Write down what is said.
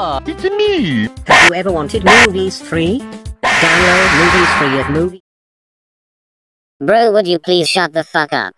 It's me. Have you ever wanted movies free? Download movies free at movie. Bro, would you please shut the fuck up?